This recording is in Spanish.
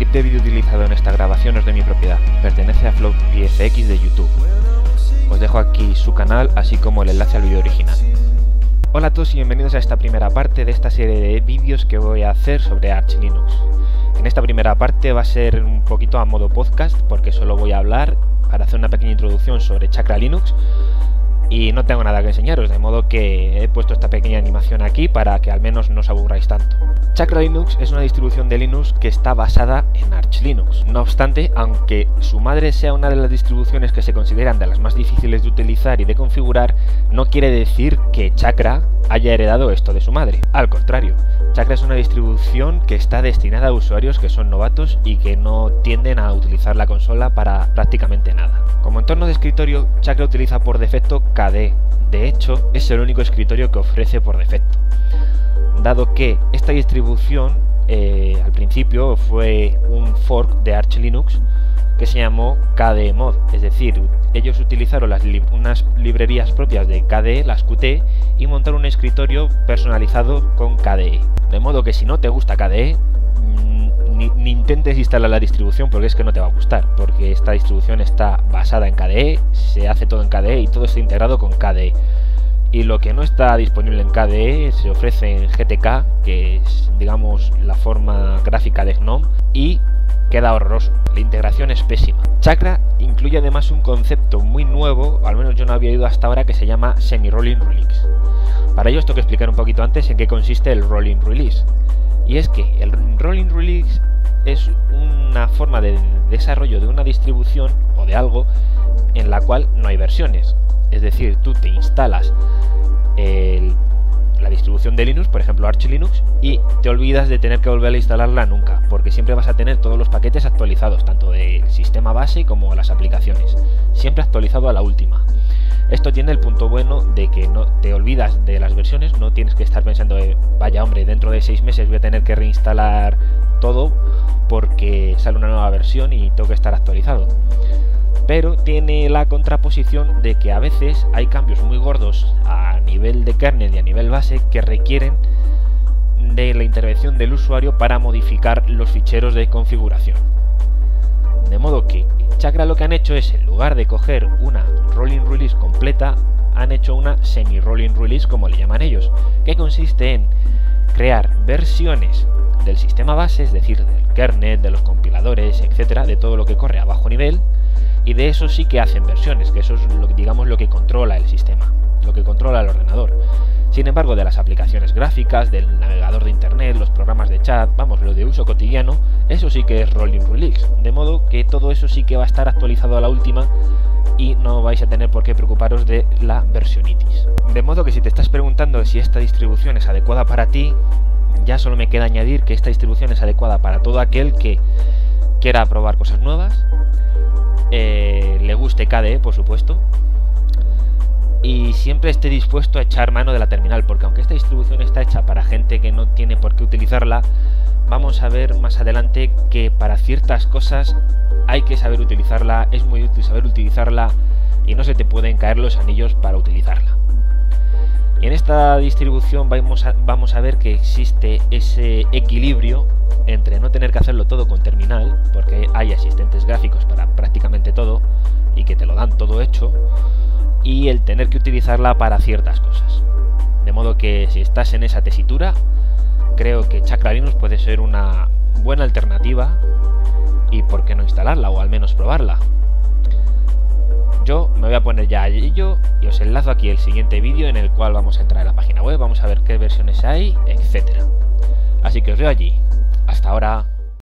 clip de vídeo utilizado en esta grabación es de mi propiedad, pertenece a FlopyFX de YouTube. Os dejo aquí su canal, así como el enlace al vídeo original. Hola a todos y bienvenidos a esta primera parte de esta serie de vídeos que voy a hacer sobre Arch Linux. En esta primera parte va a ser un poquito a modo podcast, porque solo voy a hablar para hacer una pequeña introducción sobre Chakra Linux, y no tengo nada que enseñaros, de modo que he puesto esta pequeña animación aquí para que al menos no os aburráis tanto. Chakra Linux es una distribución de Linux que está basada en Arch Linux. No obstante, aunque su madre sea una de las distribuciones que se consideran de las más difíciles de utilizar y de configurar, no quiere decir que Chakra haya heredado esto de su madre. Al contrario, Chakra es una distribución que está destinada a usuarios que son novatos y que no tienden a utilizar la consola para prácticamente nada. Como entorno de escritorio, Chakra utiliza por defecto KDE. De hecho, es el único escritorio que ofrece por defecto. Dado que esta distribución eh, al principio fue un fork de Arch Linux que se llamó KDE Mod, es decir, ellos utilizaron unas librerías propias de KDE, las Qt, y montaron un escritorio personalizado con KDE. De modo que si no te gusta KDE, mm, ni, ni, intentes instalar la distribución porque es que no te va a gustar, porque esta distribución está basada en KDE, se hace todo en KDE y todo está integrado con KDE. Y lo que no está disponible en KDE se ofrece en GTK, que es digamos la forma gráfica de GNOME, y queda horroroso. La integración es pésima. Chakra incluye además un concepto muy nuevo, al menos yo no había ido hasta ahora, que se llama semi-rolling release. Para ello os que explicar un poquito antes en qué consiste el rolling release. Y es que el rolling release es una forma de desarrollo de una distribución o de algo en la cual no hay versiones. Es decir, tú te instalas el, la distribución de Linux, por ejemplo Arch Linux, y te olvidas de tener que volver a instalarla nunca, porque siempre vas a tener todos los paquetes actualizados, tanto del sistema base como las aplicaciones, siempre actualizado a la última. Esto tiene el punto bueno de que no te olvidas de las versiones, no tienes que estar pensando, eh, vaya hombre, dentro de seis meses voy a tener que reinstalar todo porque sale una nueva versión y tengo que estar actualizado pero tiene la contraposición de que a veces hay cambios muy gordos a nivel de kernel y a nivel base que requieren de la intervención del usuario para modificar los ficheros de configuración. De modo que Chakra lo que han hecho es, en lugar de coger una rolling release completa, han hecho una semi-rolling release como le llaman ellos, que consiste en crear versiones del sistema base, es decir, del kernel, de los compiladores, etcétera, de todo lo que corre a bajo nivel, y de eso sí que hacen versiones, que eso es lo, digamos lo que controla el sistema, lo que controla el ordenador. Sin embargo, de las aplicaciones gráficas, del navegador de internet, los programas de chat, vamos, lo de uso cotidiano, eso sí que es rolling release, de modo que todo eso sí que va a estar actualizado a la última y no vais a tener por qué preocuparos de la versionitis. De modo que si te estás preguntando si esta distribución es adecuada para ti, ya solo me queda añadir que esta distribución es adecuada para todo aquel que quiera probar cosas nuevas, por supuesto, y siempre esté dispuesto a echar mano de la terminal, porque aunque esta distribución está hecha para gente que no tiene por qué utilizarla, vamos a ver más adelante que para ciertas cosas hay que saber utilizarla, es muy útil saber utilizarla y no se te pueden caer los anillos para utilizarla. Y en esta distribución vamos a ver que existe ese equilibrio entre no tener que hacerlo todo con terminal, porque hay asistentes gráficos para prácticamente todo y que te lo dan todo hecho, y el tener que utilizarla para ciertas cosas. De modo que si estás en esa tesitura, creo que Chakra Linux puede ser una buena alternativa y por qué no instalarla o al menos probarla. Yo me voy a poner ya a ello y os enlazo aquí el siguiente vídeo en el cual vamos a entrar a la página web, vamos a ver qué versiones hay, etc. Así que os veo allí. Hasta ahora.